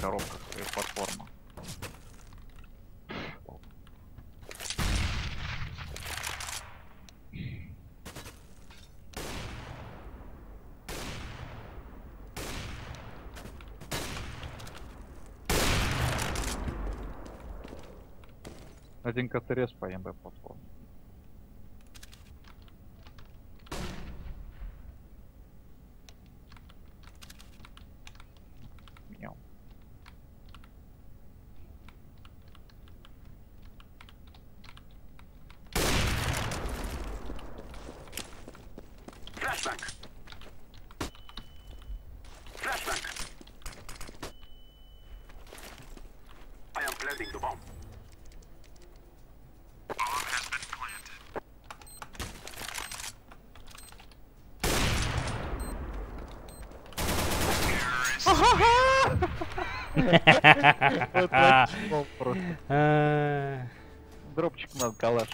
коробках и платформа. Один КТРС по МБ платформе. Flashbang. Flashbang. I am planting the bomb. Это просто А, Дропчик надо, калаш.